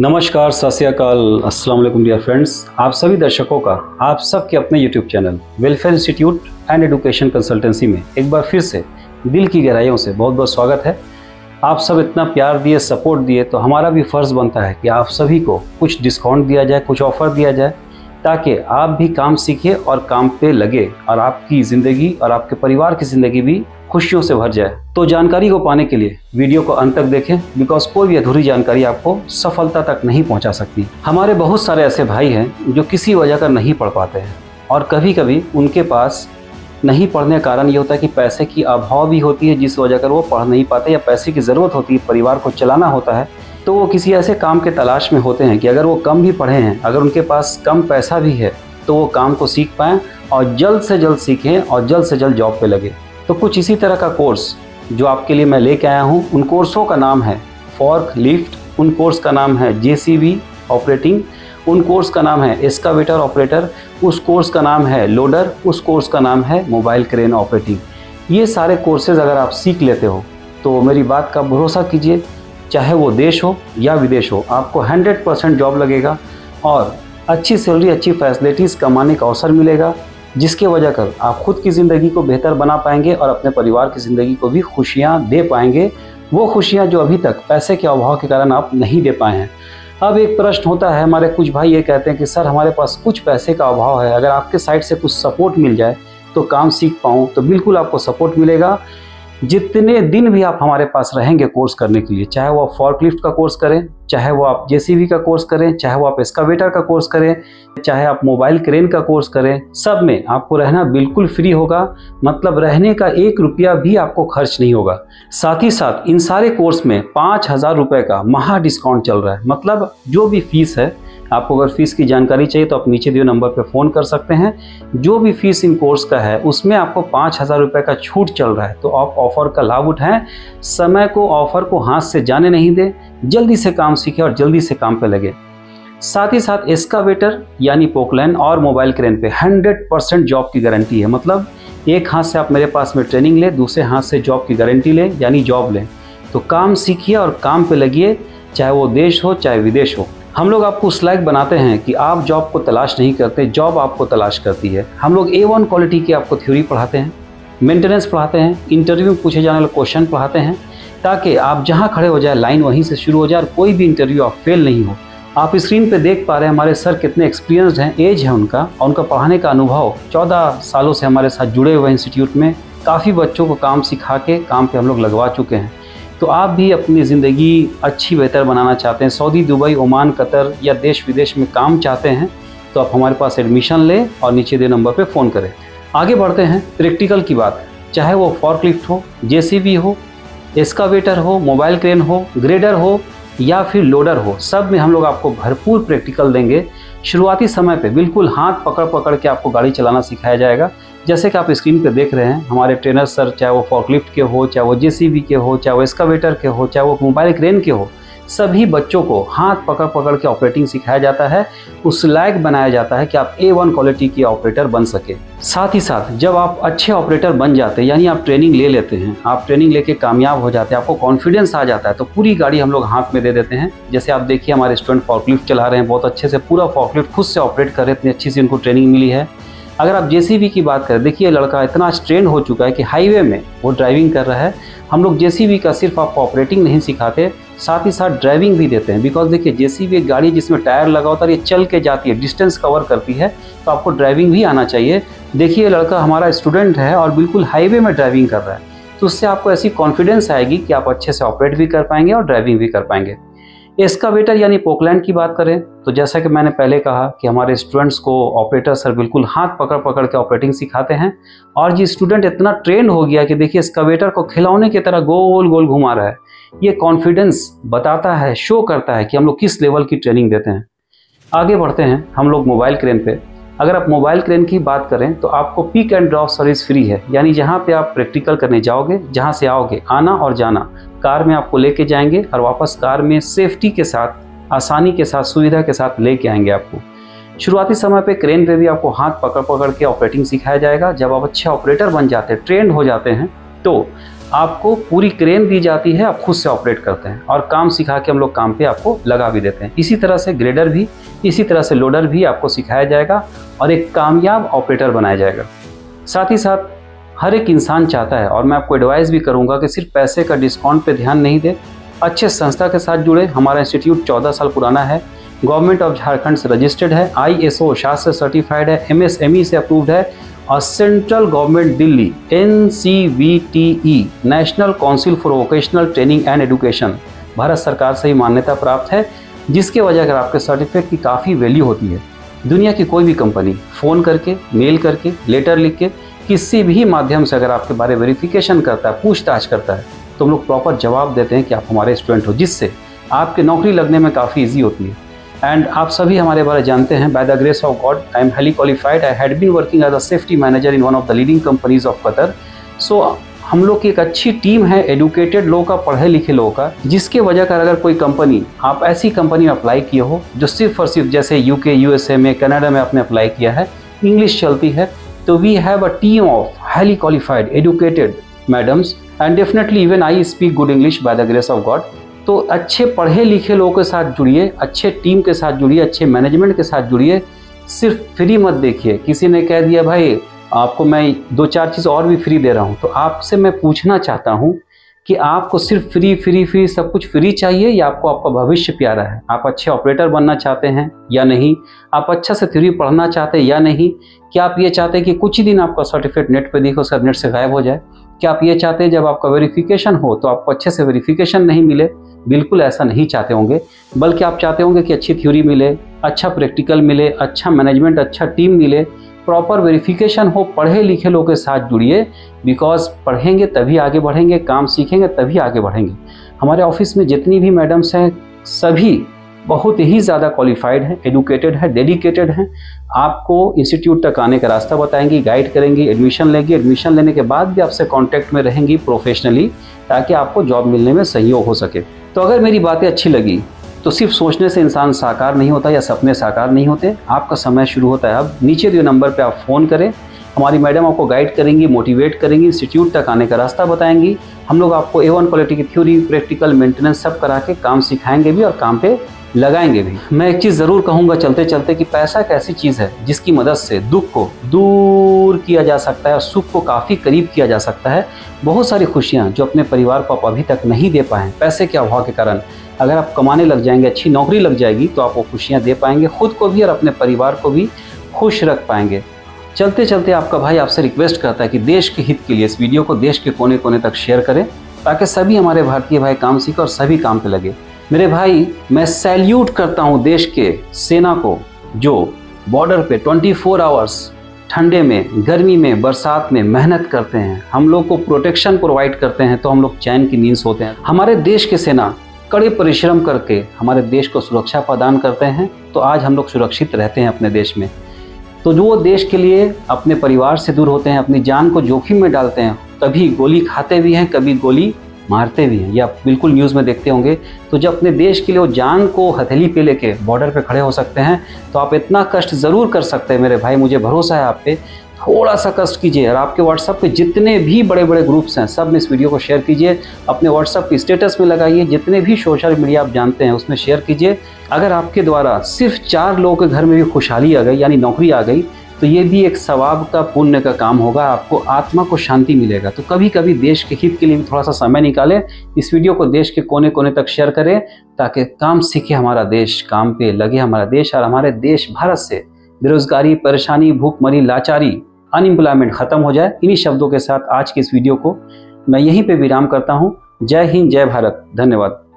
नमस्कार, सत श्रीकाल अस्सलाम वालेकुम, डियर फ्रेंड्स। आप सभी दर्शकों का, आप सबके अपने YouTube channel welfare institute and education consultancy में एक बार फिर से दिल की गहराइयों से बहुत बहुत स्वागत है। आप सब इतना प्यार दिए सपोर्ट दिए तो हमारा भी फ़र्ज़ बनता है कि आप सभी को कुछ डिस्काउंट दिया जाए, कुछ ऑफ़र दिया जाए, ताकि आप भी काम सीखिए और काम पे लगे, और आपकी ज़िंदगी और आपके परिवार की ज़िंदगी भी खुशियों से भर जाए। तो जानकारी को पाने के लिए वीडियो को अंत तक देखें बिकॉज़ कोई भी अधूरी जानकारी आपको सफलता तक नहीं पहुँचा सकती। हमारे बहुत सारे ऐसे भाई हैं जो किसी वजह का नहीं पढ़ पाते हैं और कभी कभी उनके पास नहीं पढ़ने का कारण ये होता है कि पैसे की अभाव भी होती है, जिस वजह कर वो पढ़ नहीं पाते या पैसे की ज़रूरत होती है, परिवार को चलाना होता है तो वो किसी ऐसे काम के तलाश में होते हैं कि अगर वो कम भी पढ़े हैं, अगर उनके पास कम पैसा भी है तो वो काम को सीख पाएँ और जल्द से जल्द सीखें और जल्द से जल्द जॉब पे लगे। तो कुछ इसी तरह का कोर्स जो आपके लिए मैं लेके आया हूँ, उन कोर्सों का नाम है फॉर्क लिफ्ट उन कोर्स का नाम है जे ऑपरेटिंग उन कोर्स का नाम है एस्कावेटर ऑपरेटर उस कोर्स का नाम है लोडर उस कोर्स का नाम है मोबाइल क्रेन ऑपरेटिंग ये सारे कोर्सेज अगर आप सीख लेते हो तो मेरी बात का भरोसा कीजिए, चाहे वो देश हो या विदेश हो, आपको 100 परसेंट जॉब लगेगा और अच्छी सैलरी अच्छी फैसिलिटीज़ कमाने का अवसर मिलेगा। जिसके वजह कर आप खुद की ज़िंदगी को बेहतर बना पाएँगे और अपने परिवार की ज़िंदगी को भी खुशियाँ दे पाएँगे। वो खुशियाँ जो अभी तक पैसे के अभाव के कारण आप नहीं दे पाए हैं। अब एक प्रश्न होता है, हमारे कुछ भाई ये कहते हैं कि, सर, हमारे पास कुछ पैसे का अभाव है। अगर आपके साइड से कुछ सपोर्ट मिल जाए तो काम सीख पाऊँ तो बिल्कुल आपको सपोर्ट मिलेगा। जितने दिन भी आप हमारे पास रहेंगे कोर्स करने के लिए, चाहे वो फॉर्कलिफ्ट का कोर्स करें चाहे वो आप जेसीबी का कोर्स करें, चाहे वो आप एस्कावेटर का कोर्स करें, चाहे आप मोबाइल क्रेन का कोर्स करें, सब में आपको रहना बिल्कुल फ्री होगा। मतलब रहने का एक रुपया भी आपको खर्च नहीं होगा। साथ ही साथ इन सारे कोर्स में पाँच हज़ार रुपये का महा डिस्काउंट चल रहा है। मतलब जो भी फ़ीस है, आपको अगर फ़ीस की जानकारी चाहिए तो आप नीचे दिए नंबर पर फ़ोन कर सकते हैं। जो भी फ़ीस इन कोर्स का है, उसमें आपको पाँच हज़ार रुपये का छूट चल रहा है। तो आप ऑफ़र का लाभ उठाएँ। समय को, ऑफ़र को हाथ से जाने नहीं दें। जल्दी से काम सीखें और जल्दी से काम पे लगे। साथ ही साथ एस्कावेटर यानी पोकलैन और मोबाइल क्रेन पे 100 परसेंट जॉब की गारंटी है। मतलब एक हाथ से आप मेरे पास में ट्रेनिंग ले, दूसरे हाथ से जॉब की गारंटी ले, यानी जॉब लें। तो काम सीखिए और काम पे लगिए, चाहे वो देश हो, चाहे विदेश हो। हम लोग आपको उस बनाते हैं कि आप जॉब को तलाश नहीं करते, जॉब आपको तलाश करती है। हम लोग ए वन क्वालिटी की आपको थ्योरी पढ़ाते हैं, मेंटेनेंस पढ़ाते हैं, इंटरव्यू में पूछे जाने वाले क्वेश्चन पढ़ाते हैं ताकि आप जहाँ खड़े हो जाए लाइन वहीं से शुरू हो जाए और कोई भी इंटरव्यू आप फेल नहीं हो। आप स्क्रीन पे देख पा रहे हैं हमारे सर कितने एक्सपीरियंस्ड हैं एज है उनका और उनका पढ़ाने का अनुभव। चौदह सालों से हमारे साथ जुड़े हुए इंस्टीट्यूट में। काफ़ी बच्चों को काम सिखा के काम पे हम लोग लगवा चुके हैं। तो आप भी अपनी ज़िंदगी अच्छी, बेहतर बनाना चाहते हैं। सऊदी, दुबई, ओमान, कतर या देश विदेश में काम चाहते हैं तो आप हमारे पास एडमिशन लें और नीचे दे नंबर पर फ़ोन करें। आगे बढ़ते हैं। प्रैक्टिकल की बात। चाहे वो फॉर्कलिफ्ट हो जे हो एस्कावेटर हो, मोबाइल क्रेन हो, ग्रेडर हो या फिर लोडर हो, सब में हम लोग आपको भरपूर प्रैक्टिकल देंगे। शुरुआती समय पे बिल्कुल हाथ पकड़ पकड़ के आपको गाड़ी चलाना सिखाया जाएगा। जैसे कि आप स्क्रीन पे देख रहे हैं, हमारे ट्रेनर सर, चाहे वो फॉकलिफ्ट के हो, चाहे वो जेसीबी के हो, चाहे वो एस्कावेटर के हो, चाहे वो मोबाइल क्रेन के हो सभी बच्चों को हाथ पकड़ पकड़ के ऑपरेटिंग सिखाया जाता है। उस लायक बनाया जाता है कि आप ए वन क्वालिटी के ऑपरेटर बन सके। साथ ही साथ, जब आप अच्छे ऑपरेटर बन जाते हैं यानी आप ट्रेनिंग ले लेते हैं, आप ट्रेनिंग लेके कामयाब हो जाते हैं, आपको कॉन्फिडेंस आ जाता है तो पूरी गाड़ी हम लोग हाथ में दे देते हैं। जैसे आप देखिए, हमारे स्टूडेंट फॉर्कलिफ्ट चला रहे हैं, बहुत अच्छे से पूरा फॉर्कलिफ्ट खुद से ऑपरेट कर रहे इतनी अच्छी सी उनको ट्रेनिंग मिली है। अगर आप जेसीबी की बात करें, देखिए लड़का इतना स्ट्रेन हो चुका है कि हाईवे में वो ड्राइविंग कर रहा है। हम लोग जेसीबी का सिर्फ़ आपको ऑपरेटिंग नहीं सिखाते, साथ ही साथ ड्राइविंग भी देते हैं। बिकॉज़ देखिए जे एक गाड़ी जिसमें टायर लगा होता है ये चल के जाती है डिस्टेंस कवर करती है तो आपको ड्राइविंग भी आना चाहिए। देखिए लड़का हमारा स्टूडेंट है और बिल्कुल हाईवे में ड्राइविंग कर रहा है। तो उससे आपको ऐसी कॉन्फिडेंस आएगी कि आप अच्छे से ऑपरेट भी कर पाएँगे और ड्राइविंग भी कर पाएँगे। एस्कावेटर यानी पोकलैंड की बात करें तो जैसा कि मैंने पहले कहा कि हमारे स्टूडेंट्स को ऑपरेटर सर बिल्कुल हाथ पकड़ पकड़ के ऑपरेटिंग सिखाते हैं और ये स्टूडेंट इतना ट्रेंड हो गया कि देखिए एस्कावेटर को खिलौने की तरह गोल गोल घुमा रहा है। ये कॉन्फिडेंस बताता है शो करता है कि हम लोग किस लेवल की ट्रेनिंग देते हैं। आगे बढ़ते हैं, हम लोग मोबाइल क्रेन पे। अगर आप मोबाइल क्रेन की बात करें तो आपको pick and drop service free है। यानी जहाँ पे आप प्रैक्टिकल करने जाओगे, जहाँ से आओगे, आना और जाना, कार में आपको लेके जाएँगे और वापस कार में सेफ्टी के साथ, आसानी के साथ, सुविधा के साथ लेके आएँगे आपको। शुरुआती समय पे क्रेन पे भी आपको हाथ पकड़ पकड़ के ऑपरेटिंग सिखाया जाएगा। जब आप अच्छे ऑपरेटर बन जाते हैं, ट्रेंड हो जाते हैं तो आपको पूरी क्रेन दी जाती है, आप खुद से ऑपरेट करते हैं और काम सिखा के हम लोग काम पे आपको लगा भी देते हैं। इसी तरह से ग्रेडर भी, इसी तरह से लोडर भी आपको सिखाया जाएगा और एक कामयाब ऑपरेटर बनाया जाएगा। साथ ही साथ, हर एक इंसान चाहता है, और मैं आपको एडवाइस भी करूँगा कि सिर्फ़ पैसे का डिस्काउंट पर ध्यान नहीं दे। अच्छे संस्था के साथ जुड़े। हमारा इंस्टीट्यूट 14 साल पुराना है। गवर्नमेंट ऑफ़ झारखंड से रजिस्टर्ड है। आई एस ओ शास्त्र सर्टिफाइड है। एम एस एम ई से अप्रूव्ड है। और central government Delhi, N national council for vocational training and education Bharat सरकार से ही मान्यता प्राप्त है, जिसके वजह अगर आपके सर्टिफिकेट की काफ़ी वैल्यू होती है, दुनिया की कोई भी कंपनी, फ़ोन करके, मेल करके, लेटर लिख के, किसी भी माध्यम से अगर आपके बारे वेरिफिकेशन करता है, पूछताछ करता है तो हम लोग प्रॉपर जवाब देते हैं कि आप हमारे स्टूडेंट हो, जिससे आपके नौकरी लगने में काफ़ी ईजी होती है। एंड आप सभी हमारे बारे जानते हैं by the grace of God I am highly qualified I had been working as a safety manager in one of the leading companies of Qatar so हम लोग की एक अच्छी टीम है एडुकेटेड लोगों का, पढ़े लिखे लोगों का, जिसके वजह कर अगर कोई कंपनी आप ऐसी कंपनी में अप्लाई किए हो, जो सिर्फ़ और सिर्फ़ जैसे यूके यूएसए में कनाडा में आपने अप्लाई किया है इंग्लिश चलती है तो we have a team of highly qualified educated madams and definitely even I speak good English by the grace of God तो अच्छे पढ़े लिखे लोगों के साथ जुड़िए, अच्छे टीम के साथ जुड़िए, अच्छे मैनेजमेंट के साथ जुड़िए। सिर्फ़ फ्री मत देखिए। किसी ने कह दिया, भाई, आपको मैं दो चार चीज़ और भी फ्री दे रहा हूँ। तो आपसे मैं पूछना चाहता हूँ कि आपको सिर्फ़ फ्री फ्री फ्री सब कुछ फ्री चाहिए या आपको आपका भविष्य प्यारा है? आप अच्छे ऑपरेटर बनना चाहते हैं या नहीं? आप अच्छा से थ्योरी पढ़ना चाहते हैं या नहीं? क्या आप ये चाहते हैं कि कुछ ही दिन आपका सर्टिफिकेट नेट पे देखो, उसका नेट से गायब हो जाए? क्या आप ये चाहते हैं जब आपका वेरिफिकेशन हो तो आपको अच्छे से वेरिफिकेशन नहीं मिले? बिल्कुल ऐसा नहीं चाहते होंगे, बल्कि आप चाहते होंगे कि अच्छी थ्योरी मिले अच्छा प्रैक्टिकल मिले अच्छा मैनेजमेंट अच्छा टीम मिले प्रॉपर वेरिफिकेशन हो, पढ़े लिखे लोगों के साथ जुड़िए बिकॉज़ पढ़ेंगे तभी आगे बढ़ेंगे, काम सीखेंगे तभी आगे बढ़ेंगे। हमारे ऑफ़िस में जितनी भी मैडम्स हैं, सभी बहुत ही ज़्यादा क्वालिफाइड हैं एडुकेटेड है डेडिकेटेड हैं। आपको इंस्टीट्यूट तक आने का रास्ता बताएँगी गाइड करेंगी एडमिशन लेंगी। एडमिशन लेने के बाद भी आपसे कांटेक्ट में रहेंगी प्रोफेशनली ताकि आपको जॉब मिलने में सहयोग हो सके। तो अगर मेरी बातें अच्छी लगी तो सिर्फ़ सोचने से इंसान साकार नहीं होता या सपने साकार नहीं होते। आपका समय शुरू होता है अब। नीचे दिए नंबर पर आप फ़ोन करें। हमारी मैडम आपको गाइड करेंगी मोटिवेट करेंगी इंस्टीट्यूट तक आने का रास्ता बताएँगी। हम लोग आपको ए वन क्वालिटी की थ्योरी प्रैक्टिकल मेंटेनेंस सब करा के काम सिखाएँगे भी और काम पे लगाएँगे भी। मैं एक चीज़ ज़रूर कहूँगा चलते चलते कि पैसा एक ऐसी चीज़ है जिसकी मदद से दुख को दूर किया जा सकता है और सुख को काफ़ी करीब किया जा सकता है। बहुत सारी खुशियाँ जो अपने परिवार को आप अभी तक नहीं दे पाए पैसे के अभाव के कारण अगर आप कमाने लग जाएँगे, अच्छी नौकरी लग जाएगी तो आप वो खुशियाँ दे पाएँगे। खुद को भी और अपने परिवार को भी खुश रख पाएँगे। चलते चलते आपका भाई आपसे रिक्वेस्ट करता है कि देश के हित के लिए इस वीडियो को देश के कोने कोने तक शेयर करें, ताकि सभी हमारे भारतीय भाई काम सीखें और सभी काम पे लगे। मेरे भाई, मैं सैल्यूट करता हूँ देश के सेना को, जो बॉर्डर पे 24 फोर आवर्स ठंडे में, गर्मी में, बरसात में मेहनत करते हैं। हम लोग को प्रोटेक्शन प्रोवाइड करते हैं तो हम लोग चैन की नींद होते हैं। हमारे देश के सेना कड़े परिश्रम करके हमारे देश को सुरक्षा प्रदान करते हैं तो आज हम लोग सुरक्षित रहते हैं अपने देश में। तो जो वो देश के लिए अपने परिवार से दूर होते हैं, अपनी जान को जोखिम में डालते हैं कभी गोली खाते भी हैं, कभी गोली मारते भी हैं। या बिल्कुल न्यूज़ में देखते होंगे। तो जब अपने देश के लिए वो जान को हथेली पे लेके बॉर्डर पे खड़े हो सकते हैं तो आप इतना कष्ट ज़रूर कर सकते हैं मेरे भाई। मुझे भरोसा है आप पे। थोड़ा सा कष्ट कीजिए और आपके व्हाट्सअप पे जितने भी बड़े बड़े ग्रुप्स हैं, सब में इस वीडियो को शेयर कीजिए। अपने व्हाट्सअप के स्टेटस में लगाइए। जितने भी सोशल मीडिया आप जानते हैं, उसमें शेयर कीजिए। अगर आपके द्वारा सिर्फ़ चार लोगों के घर में भी खुशहाली आ गई, यानी नौकरी आ गई तो ये भी एक सवाब का, पुण्य का काम होगा, आपको आत्मा को शांति मिलेगा। तो कभी कभी देश के हित के लिए भी थोड़ा सा समय निकालें, इस वीडियो को देश के कोने कोने तक शेयर करें, ताकि काम सीखे हमारा देश, काम पे लगे हमारा देश और हमारे देश भारत से। बेरोजगारी, परेशानी, भूखमरी, लाचारी अनएम्प्लॉयमेंट खत्म हो जाए, इन्हीं शब्दों के साथ आज की इस वीडियो को मैं यहीं पर विराम करता हूँ। जय हिंद, जय भारत। धन्यवाद।